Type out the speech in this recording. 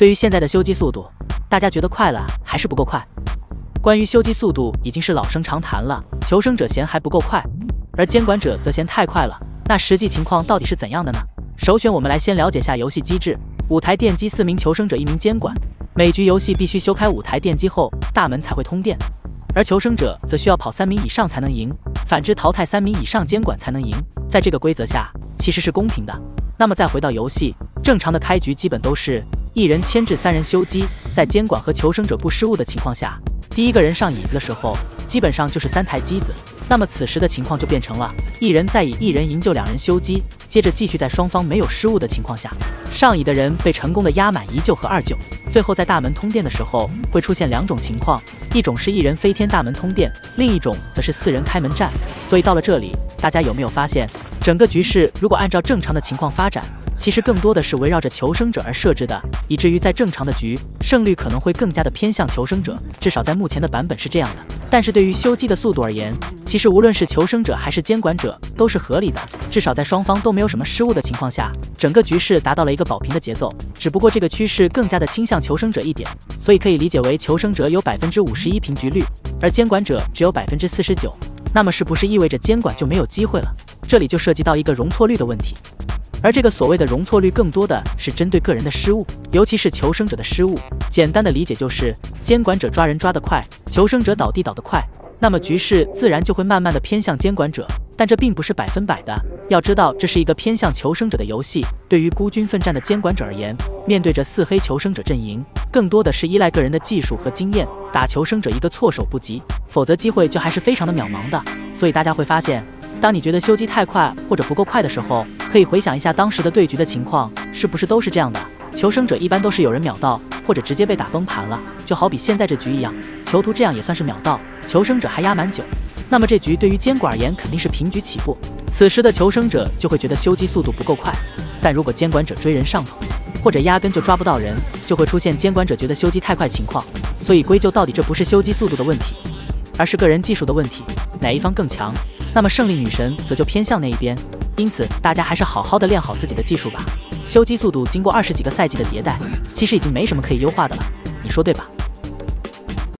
对于现在的修机速度，大家觉得快了还是不够快？关于修机速度已经是老生常谈了，求生者嫌还不够快，而监管者则嫌太快了。那实际情况到底是怎样的呢？首选我们来先了解下游戏机制：五台电机，四名求生者，一名监管。每局游戏必须修开五台电机后，大门才会通电，而求生者则需要跑三名以上才能赢，反之淘汰三名以上监管才能赢。在这个规则下，其实是公平的。那么再回到游戏，正常的开局基本都是。一人牵制三人修机，在监管和求生者不失误的情况下，第一个人上椅子的时候，基本上就是三台机子。那么此时的情况就变成了一人在以一人营救两人修机，接着继续在双方没有失误的情况下，上椅的人被成功的压满一救和二救。最后在大门通电的时候，会出现两种情况，一种是一人飞天大门通电，另一种则是四人开门战。所以到了这里，大家有没有发现，整个局势如果按照正常的情况发展？其实更多的是围绕着求生者而设置的，以至于在正常的局胜率可能会更加的偏向求生者，至少在目前的版本是这样的。但是对于修机的速度而言，其实无论是求生者还是监管者都是合理的，至少在双方都没有什么失误的情况下，整个局势达到了一个保平的节奏。只不过这个趋势更加的倾向求生者一点，所以可以理解为求生者有百分之五十一平局率，而监管者只有百分之四十九。那么是不是意味着监管就没有机会了？这里就涉及到一个容错率的问题。而这个所谓的容错率，更多的是针对个人的失误，尤其是求生者的失误。简单的理解就是，监管者抓人抓得快，求生者倒地倒得快，那么局势自然就会慢慢的偏向监管者。但这并不是百分百的，要知道这是一个偏向求生者的游戏。对于孤军奋战的监管者而言，面对着四黑求生者阵营，更多的是依赖个人的技术和经验，打求生者一个措手不及，否则机会就还是非常的渺茫的。所以大家会发现。当你觉得修机太快或者不够快的时候，可以回想一下当时的对局的情况，是不是都是这样的？求生者一般都是有人秒到，或者直接被打崩盘了。就好比现在这局一样，囚徒这样也算是秒到，求生者还压满九。那么这局对于监管而言肯定是平局起步。此时的求生者就会觉得修机速度不够快，但如果监管者追人上头，或者压根就抓不到人，就会出现监管者觉得修机太快情况。所以归咎到底，这不是修机速度的问题，而是个人技术的问题，哪一方更强？那么胜利女神则就偏向那一边，因此大家还是好好的练好自己的技术吧。修机速度经过二十几个赛季的迭代，其实已经没什么可以优化的了，你说对吧？